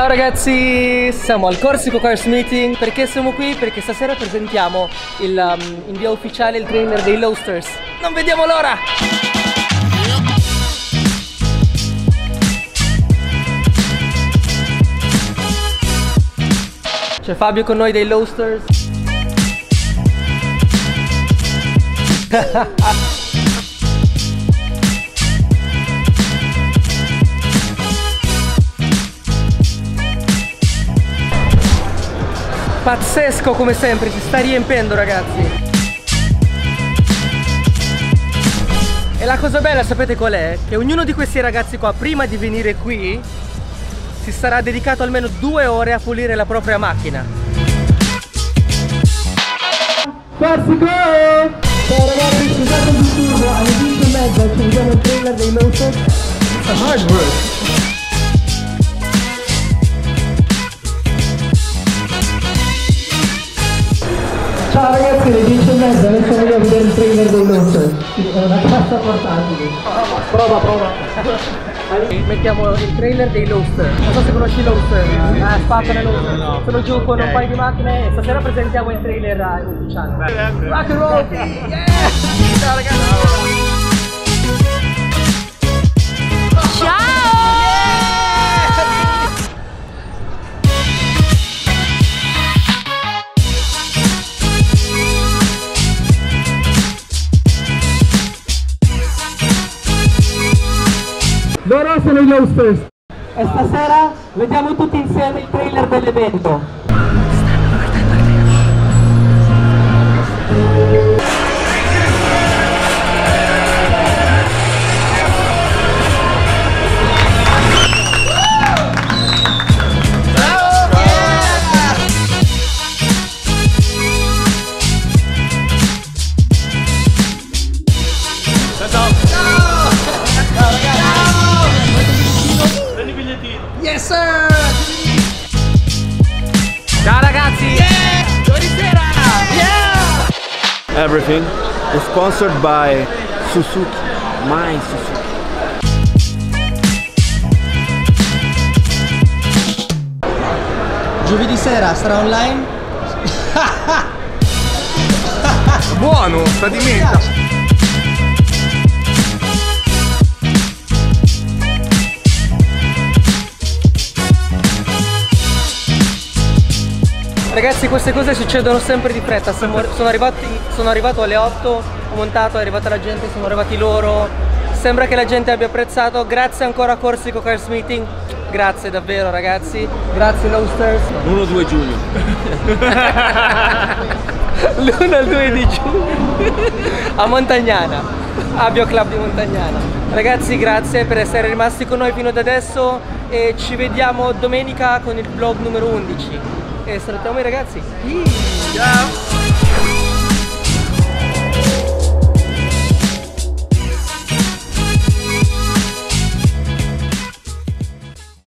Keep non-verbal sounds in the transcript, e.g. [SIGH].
Ciao ragazzi, siamo al Corsico Cars Meeting. Perché siamo qui? Perché stasera presentiamo il, um, in via ufficiale il trailer dei Loasters. Non vediamo l'ora! C'è Fabio con noi dei Loasters. [LAUGHS] Pazzesco come sempre, si sta riempendo ragazzi. E la cosa bella sapete qual è? Che ognuno di questi ragazzi qua prima di venire qui si sarà dedicato almeno due ore a pulire la propria macchina. Corsico! Ciao ragazzi, scusate il disturbo, alle 10 e mezza ci vediamo il trailer dei Lotus. It's a hard work. Ciao ragazzi, alle 10 e mezza, adesso voglio vedere il trailer dei Lotus. È una cassa portatile. Prova, prova. Mettiamo il trailer dei Loaster. Non so se conosci i Loaster. Eh, spaccano Loaster. Sono giù con un paio di macchine e stasera presentiamo il trailer eh, ufficiale. Rock and roll! Yeah! Ciao ragazzi! Loro sono i Loasters. E stasera vediamo tutti insieme il trailer dell'evento. Everything is sponsored by Suzuki, my Suzuki. Giovedì sera sarà online? Buono, sta di menta. Ragazzi queste cose succedono sempre di fretta, Siamo- sono, arrivati- sono arrivato alle 8, ho montato, è arrivata la gente, sono arrivati loro, sembra che la gente abbia apprezzato, grazie ancora a Corsico Cars Meeting, grazie davvero ragazzi, grazie Loasters, 1-2 giugno. [LAUGHS] l'1 al 2 di giugno. A Montagnana, a Bioclub di Montagnana. Ragazzi grazie per essere rimasti con noi fino ad adesso e ci vediamo domenica con il vlog numero 11 e salutiamo i ragazzi. Ciao.